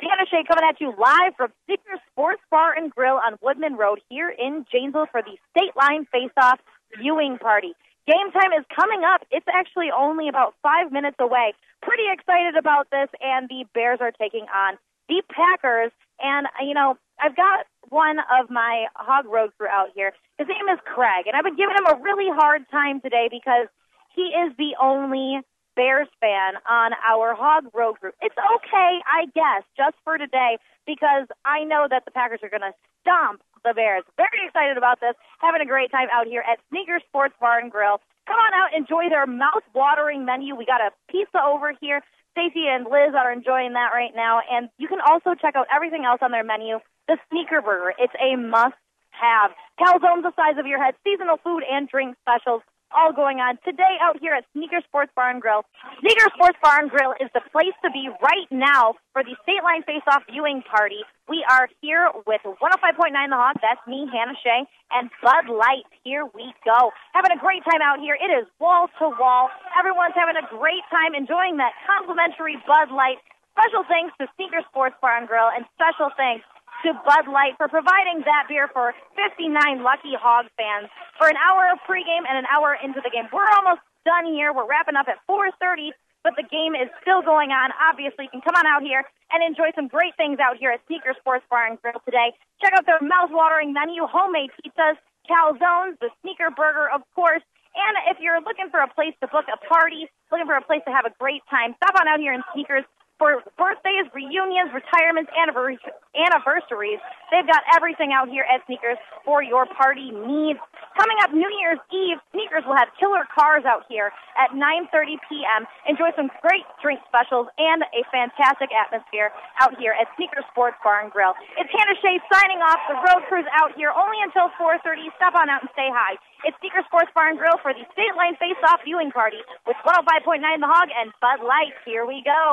Hannah Shea coming at you live from Sneaker Sports Bar and Grill on Woodman Road here in Janesville for the State Line Face-Off viewing party. Game time is coming up. It's actually only about five minutes away. Pretty excited about this, and the Bears are taking on the Packers. And, uh, you know, I've got one of my Hog Road crew out here. His name is Craig, and I've been giving him a really hard time today because he is the only Bears fan on our Hog Road group. It's okay, I guess, just for today because I know that the Packers are going to stomp the Bears. Very excited about this. Having a great time out here at Sneaker Sports Bar and Grill. Come on out, enjoy their mouth-watering menu. We got a pizza over here. Stacy and Liz are enjoying that right now, and you can also check out everything else on their menu. The Sneaker Burger. It's a must-have. Calzones the size of your head, seasonal food and drink specials all going on today out here at Sneaker Sports Bar and Grill. Sneaker Sports Bar and Grill is the place to be right now for the State Line Face-Off viewing party. We are here with 105.9 The Hog. That's me, Hannah Shea, and Bud Light. Here we go. Having a great time out here. It is wall to wall. Everyone's having a great time enjoying that complimentary Bud Light. Special thanks to Sneaker Sports Bar and Grill, and special thanks to Bud Light for providing that beer for 59 lucky Hog fans for an hour of pregame and an hour into the game. We're almost done here. We're wrapping up at 4:30, but the game is still going on. Obviously, you can come on out here and enjoy some great things out here at Sneaker Sports Bar and Grill today. Check out their mouth-watering menu, homemade pizzas, calzones, the Sneaker Burger, of course. And if you're looking for a place to book a party, looking for a place to have a great time, stop on out here in Sneakers for birthdays, reunions, retirements, anniversaries. They've got everything out here at Sneakers for your party needs. Coming up New Year's Eve, Sneakers will have killer cars out here at 9:30 p.m. Enjoy some great drink specials and a fantastic atmosphere out here at Sneakers Sports Bar and Grill. It's Hannah Shea signing off. The road crew's out here only until 4:30. Stop on out and say hi. It's Sneakers Sports Bar and Grill for the State Line Face Off viewing party with 105.9 The Hog and Bud Light. Here we go.